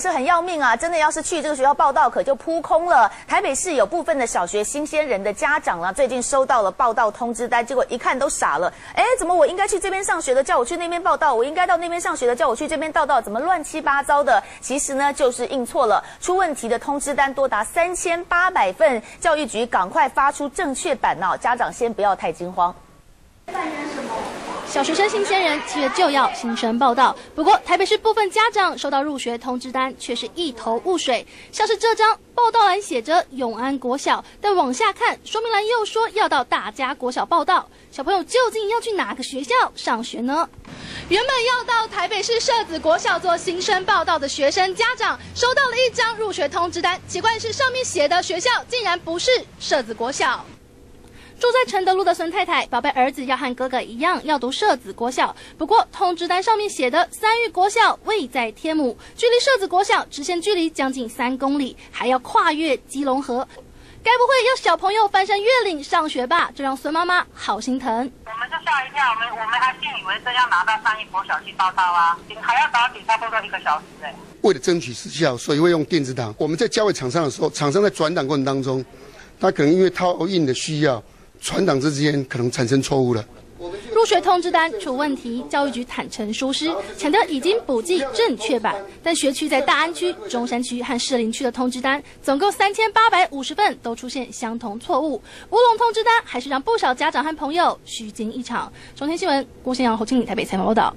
是很要命啊！真的要是去这个学校报道，可就扑空了。台北市有部分的小学新鲜人的家长啊，最近收到了报道通知单，结果一看都傻了。哎，怎么我应该去这边上学的，叫我去那边报道；我应该到那边上学的，叫我去这边报道，怎么乱七八糟的？其实呢，就是印错了。出问题的通知单多达三千八百份，教育局赶快发出正确版哦！家长先不要太惊慌。小学生新鲜人七月就要新生报道，不过台北市部分家长收到入学通知单却是一头雾水。像是这张报道栏写着永安国小，但往下看说明栏又说要到大家国小报道。小朋友究竟要去哪个学校上学呢？原本要到台北市社子国小做新生报道的学生家长，收到了一张入学通知单，奇怪的是上面写的学校竟然不是社子国小。住在承德路的孙太太，宝贝儿子要和哥哥一样要读社子国小，不过通知单上面写的三育国小位在天母，距离社子国小直线距离将近三公里，还要跨越基隆河，该不会要小朋友翻山越岭上学吧？这让孙妈妈好心疼。我们就吓一跳，我们我们还信以为真要拿到三一国小去报道啊，还要早起差不多一个小时哎。为了争取时效，所以会用电子档。我们在交给厂商的时候，厂商在转档过程当中，他可能因为套印的需要。船长之间可能产生错误了。入学通知单出问题，教育局坦诚疏失，强调已经补寄正确版。但学区在大安区、中山区和士林区的通知单，总共三千八百五十份都出现相同错误。乌龙通知单还是让不少家长和朋友虚惊一场。中天新闻郭先阳、侯庆礼台北采访报道。